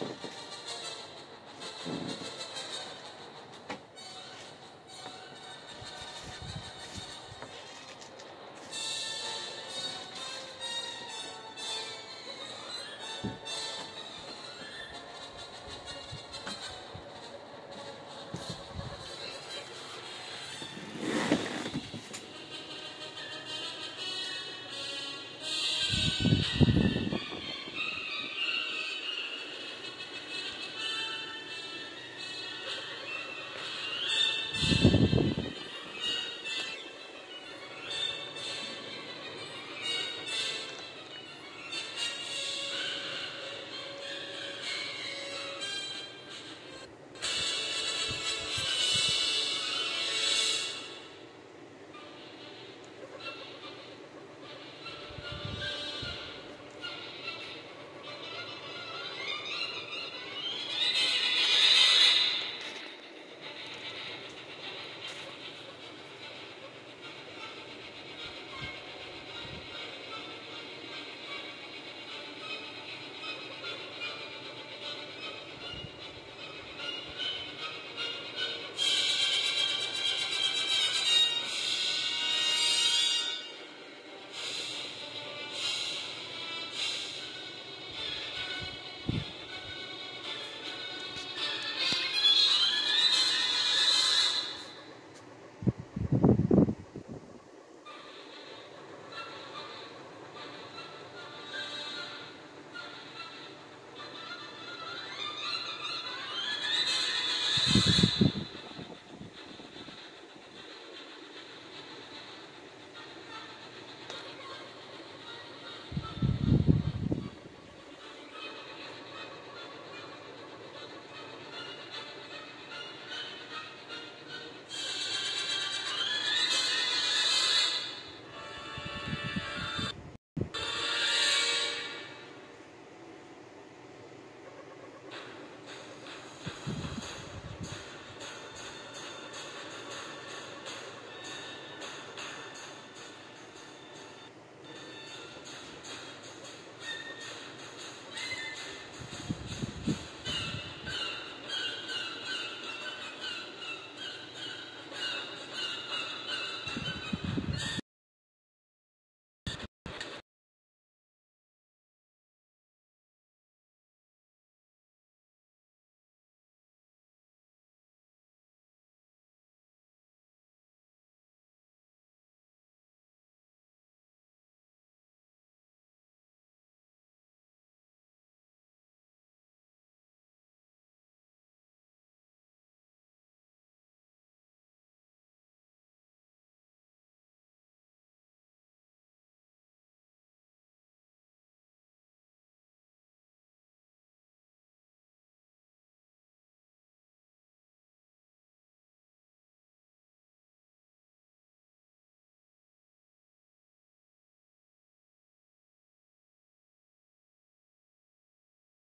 Thank you. you